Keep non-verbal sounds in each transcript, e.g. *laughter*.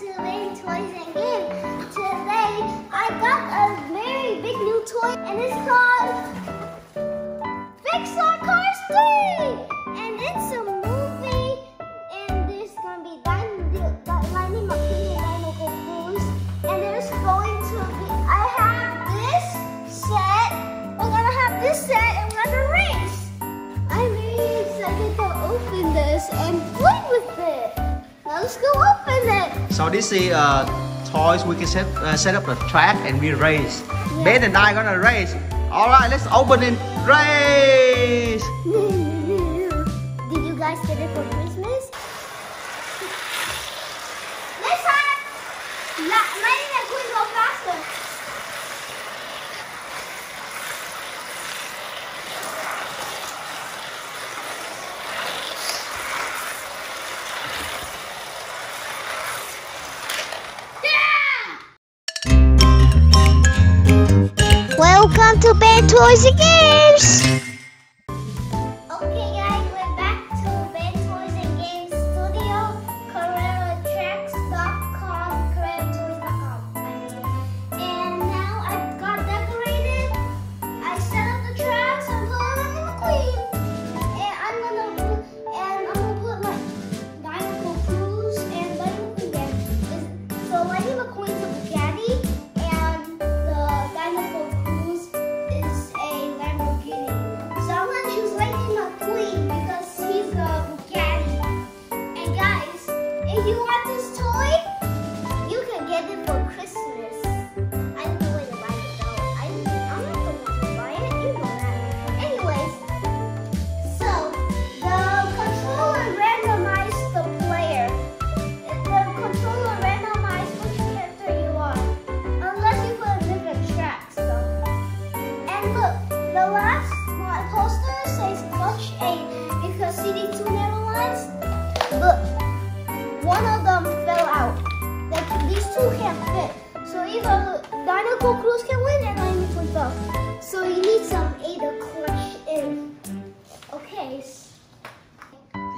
to Lady Toys and Games. Today I got a very big new toy and it's called Pixar Cars 3! And it's a movie and there's gonna be Lightning McQueen and Dinoco Cruz. And there's going to be, I have this set, we're gonna have this set and we're gonna race. I'm very excited to open this and play with it. Now let's go it. So this is uh, toys we can set uh, set up a track and we race. Ben and I gonna race. All right, let's open it. Race. *laughs* Did you guys get it for Christmas? Toys and Games!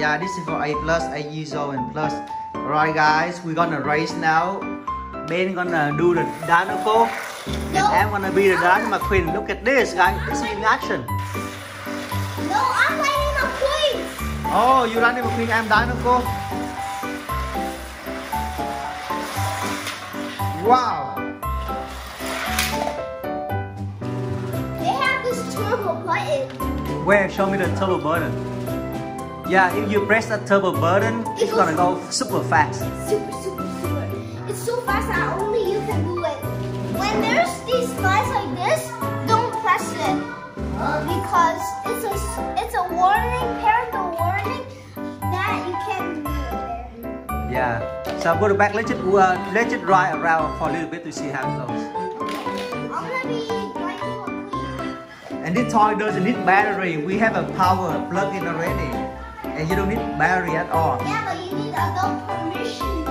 Yeah, this is for A plus, A old and plus. Alright guys, we're gonna race now. Ben gonna do the Dinoco. And No. I'm gonna be the Dino McQueen. Look at this, guys. This is in action. No, I'm Lightning McQueen. Oh, you Dino McQueen, I'm Dinoco. Wow. They have this turbo button. Where? Show me the turbo button. Yeah, if you press that turbo button, it's gonna go super fast. Super, super, super. It's so fast that only you can do it. When there's these lights like this, don't press it. Because it's a it's a warning, parental warning that you can't do it. Yeah. So I'm going to back. Let's just uh, let's just drive around for a little bit to see how it goes. I'm gonna be Lightning McQueen. And this toy doesn't need battery. We have a power plug in already, and you don't need battery at all. Yeah, but you need adult permission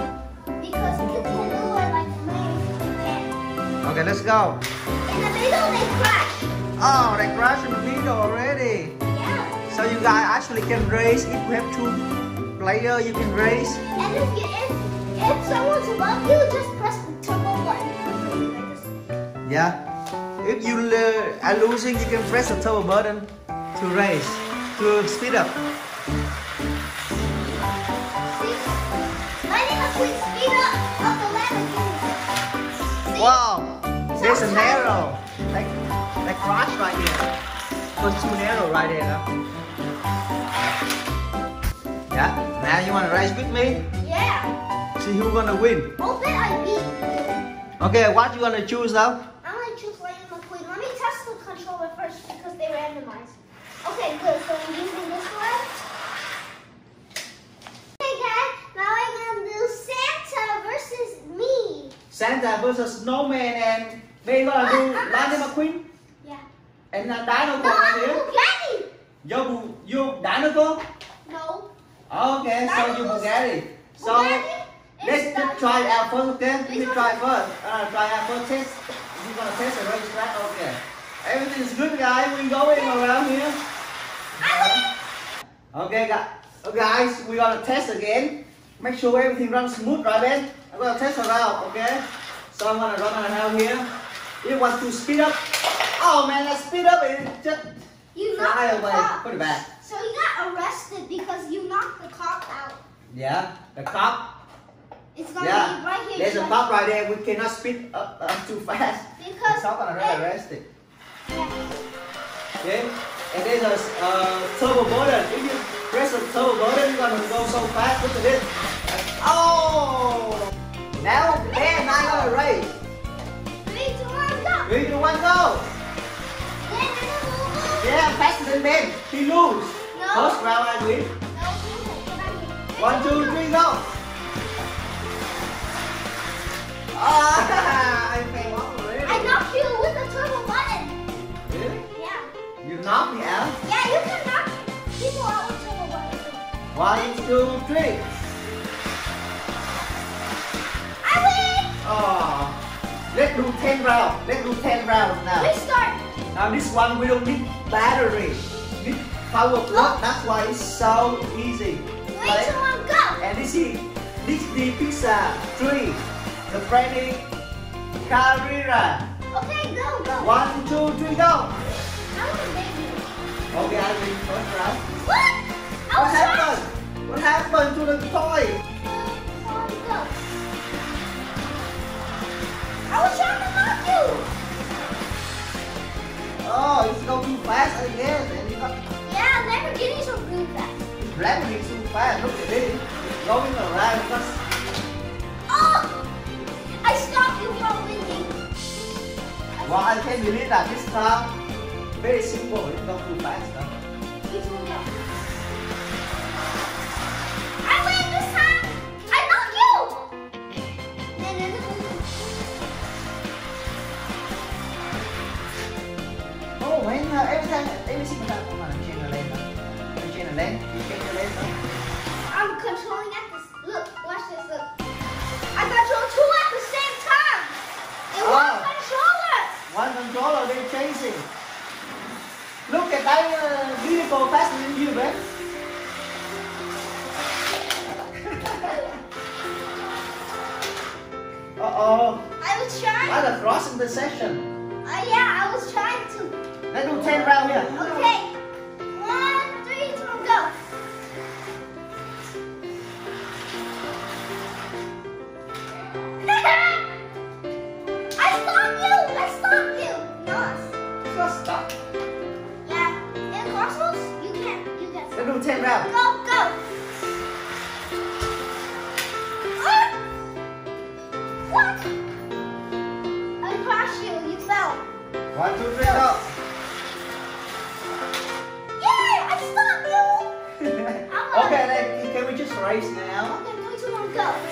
because kids can do it like can. Okay, let's go. In the middle, they crash. Oh, they crashed in the middle already. Yeah. So you guys actually can race. If you have two player, you can race. And if you if if someone's above you, just press the turbo button. Yeah. If you uh, are losing, you can press the turbo button to race, to speed up. There's a narrow. Like, like crash right here. It's too narrow right there. Huh? Yeah. Now you wanna race with me? Yeah. See who's gonna win. Open I beat. Okay, what you gonna choose now? I'm gonna choose Lightning McQueen. Let me test the controller first because they randomized. Okay, good. So I'm using this one. Okay, guys. Now I'm gonna do Santa versus me. Santa versus Snowman and we gonna do Lightning McQueen Yeah. and uh, Dino No, Go I'm here. Bugatti. You, you No. Okay, so you Bugatti. So Bugatti let's just try it out first, okay? Let me try first. Uh, try out first test. You're gonna test the race track, okay? Everything's good, guys. We're going around here. Okay, guys. guys, we're gonna test again. Make sure everything runs smooth, right, Ben? I'm gonna test around, okay? So I'm gonna run around here. You want to speed up? Oh man, let's speed up and just You fly the away. cop. Put it back. So you got arrested because you knocked the cop out. Yeah, the cop. It's gonna Yeah, be right here. there's a cop right there. We cannot speed up, up too fast. The Because cop gonna get arrested. Yeah. Okay? And there's a uh, turbo button. If you press the turbo button, you're gonna go so fast. Look at this. Oh! Now, man, I'm gonna race. Three, two, one, go. Then it's a move. Yeah, faster than Ben. He lose. No. First round I win. No, move. Go back here. One, two, three, go. Ah, *laughs* I came off already. I knocked you with the turbo button. Really? Yeah. You knocked me out. Yeah, you can knock people out with turbo button. One, two, three. Do 10 rounds. Let's do 10 rounds now. Let's start. Now this one we don't need battery. Need power plug. That's why it's so easy. Three, Right? two, go. And this is this the pizza three. The Freddy Carrera. Okay, go, go. One, two, three, go. I was baby. Okay, I win first round. Look at. It's going around. Oh! I stopped you from winning. Well, I can believe that this car very simple. It's not too fast. Huh? Three, two, one, go. I win this time. I knock you. No, no, no, no. Oh, when uh, every time, every single time, come on, change the lane. Huh? You change the lane. You change the lane. Huh? Let's do 10 round here. Okay. One, three, two, go. *laughs* I stopped you. I stopped you. Nice. It's not stuck. Yeah. In crossroads, you can't. You can. Let's do 10 round. Go, go. Ah! What? I crashed you. You fell. One, two, three, go. Race now? Okay, three, two, one, go.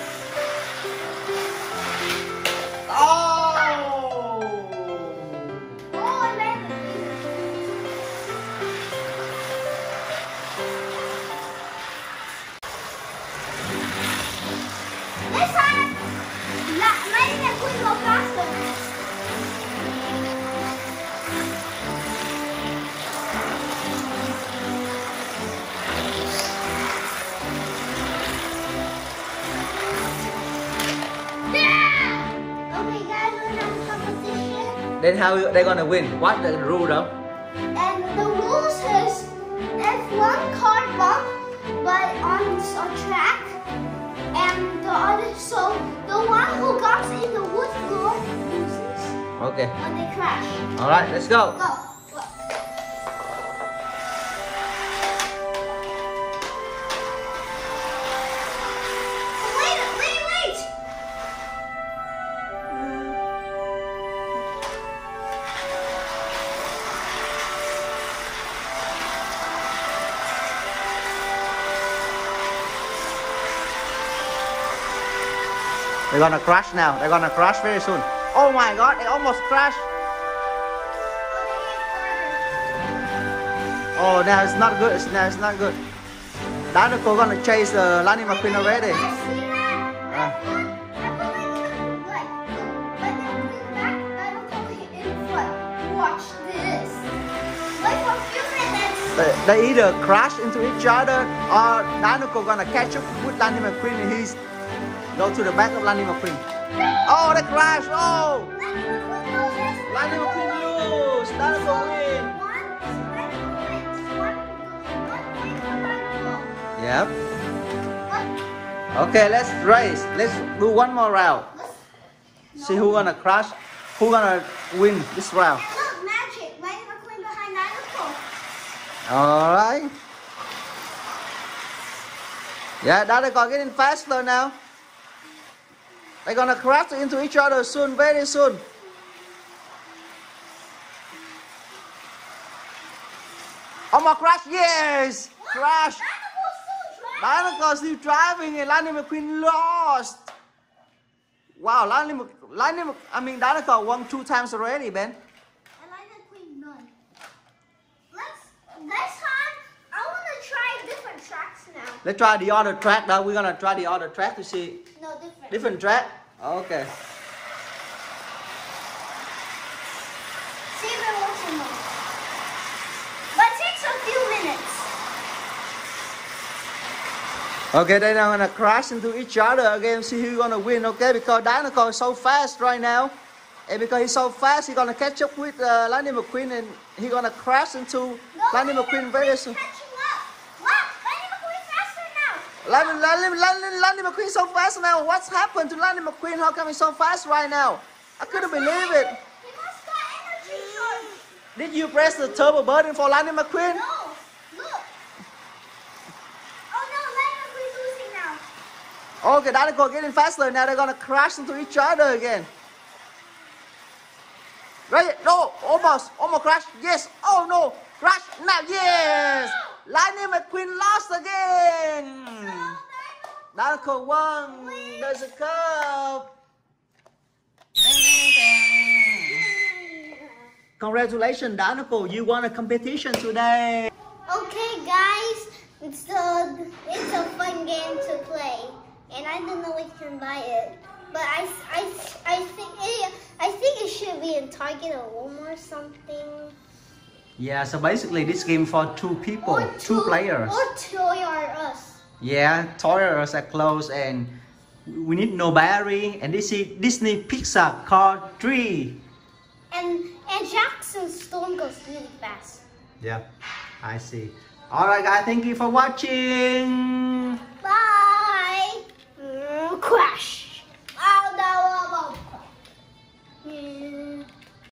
Then how they gonna win? What the rule though? And the rules is if one car bump but on a track and the other so the one who got in the wood floor loses Okay. when they crash. Alright, let's go. Go. They're gonna crash now. They're gonna crash very soon. Oh my god, they almost crashed. Oh, now it's not good. It's, now it's not good. Dinoco gonna chase uh, the Lightning McQueen already. They either crash into each other or Dinoco gonna catch up with Lightning McQueen and he's Go to the back of Lightning McQueen. Oh, they crash. Oh, Lightning McQueen lose. Win. Point for Dinoco. Yep. Okay, let's race. Let's do one more round. See who gonna crash. Who gonna win this round? Look, magic. Lightning McQueen behind Dinoco. All right. Yeah, Dinoco getting faster now. They're gonna crash into each other soon, very soon. Oh my crash, yes! Crash! Dinoco's still still driving and Lightning McQueen lost. Wow, Lightning, Mc- Lightning, Mc- I mean Dinoco won two times already, Ben. And Lightning McQueen none. Let's, next time, I want to try different tracks now. Let's try the other track now. We're gonna try the other track to see No, different. different track. Okay. See if it works or. But it takes a few minutes. Okay, they're now gonna crash into each other again. See who's gonna win. Okay, because Dinoco is so fast right now, and because he's so fast, he's gonna catch up with uh, Lightning McQueen, and he's gonna crash into No, Lightning McQueen very soon. catching up. Look, Lightning McQueen faster now. Lightning, Lightning, Lightning, Lightning McQueen so fast now. What's happened to Lightning McQueen? How come he's so fast right now? I couldn't believe it. He must got energy. Did you press the turbo button for Lightning McQueen? No, look. Oh no, Lightning McQueen's losing now. Okay, Dinoco getting faster. Now they're gonna crash into each other again. Right? No, almost, almost crash. Yes. Oh no, crash now. Yes. Lightning McQueen lost again. Dinoco won. There's a cup. Congratulations, Dinoco. You won a competition today. Okay, guys, it's a it's a fun game to play, and I don't know we can buy it, but I, I, I think it, I think it should be in Target or Walmart or something. Yeah, so basically this game for two people, or two, two players. Or tire us. Yeah, tire us are close and we need no battery and this is Disney Pixar Car 3. And and Jackson's storm goes really fast. Yeah, I see. Alright guys, thank you for watching. Bye. Mm, crash. Oh, I won't crash. Mm.